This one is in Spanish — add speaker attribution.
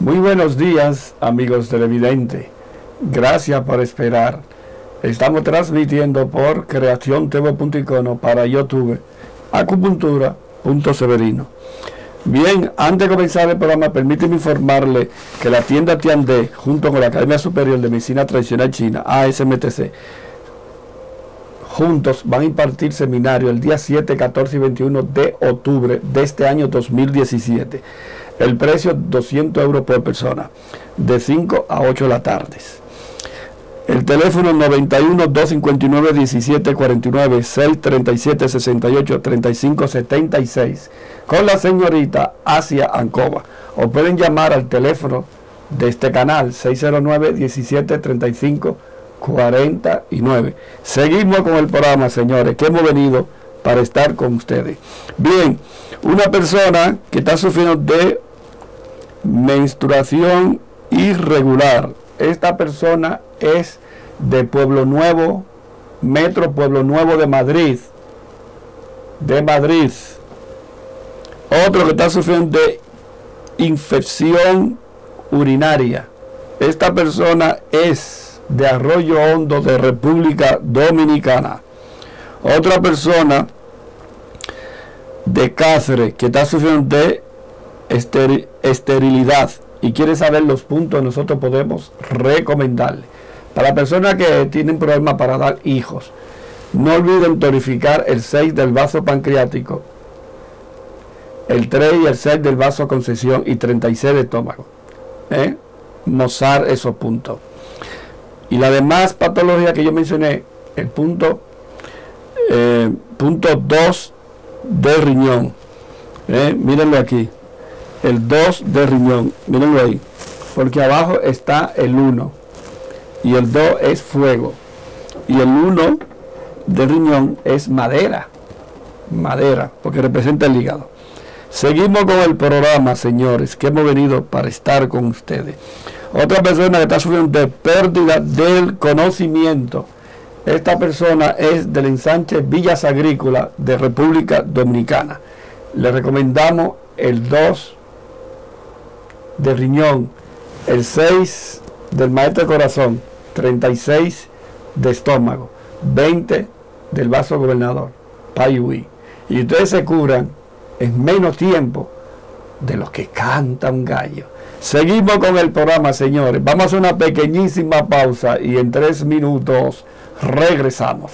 Speaker 1: Muy buenos días, amigos televidentes. Gracias por esperar. Estamos transmitiendo por creaciontv.icono para YouTube, acupuntura.severino. Bien, antes de comenzar el programa, permíteme informarle que la tienda Tiandé, junto con la Academia Superior de Medicina Tradicional China, ASMTC, juntos van a impartir seminario el día 7, 14 y 21 de octubre de este año 2017 el precio 200 euros por persona, de 5 a 8 de la tarde. El teléfono 91 259 1749 637 68 35 76 con la señorita Asia Ancova. O pueden llamar al teléfono de este canal 609 17 35 49. Seguimos con el programa, señores, que hemos venido para estar con ustedes. Bien, una persona que está sufriendo de menstruación irregular. Esta persona es de Pueblo Nuevo, Metro Pueblo Nuevo de Madrid. De Madrid. Otro que está sufriendo de infección urinaria. Esta persona es de Arroyo Hondo de República Dominicana. Otra persona de Cáceres que está sufriendo de esterilidad y quiere saber los puntos nosotros podemos recomendarle. Para personas que tienen problemas para dar hijos, no olviden tonificar el 6 del vaso pancreático, el 3 y el 6 del vaso concesión y 36 de estómago. ¿eh? Mozar esos puntos. Y la demás patología que yo mencioné, el punto eh, punto 2 del riñón. ¿eh? Mírenlo aquí el 2 de riñón. Mírenlo ahí. Porque abajo está el 1. Y el 2 es fuego. Y el 1 de riñón es madera. Madera, porque representa el hígado. Seguimos con el programa, señores, que hemos venido para estar con ustedes. Otra persona que está sufriendo de pérdida del conocimiento. Esta persona es del ensanche Villas Agrícolas de República Dominicana. Le recomendamos el 2 de riñón, el 6 del maestro de corazón, 36 de estómago, 20 del vaso gobernador, Paiui. Y ustedes se curan en menos tiempo de lo que canta un gallo. Seguimos con el programa, señores. Vamos a una pequeñísima pausa y en tres minutos regresamos.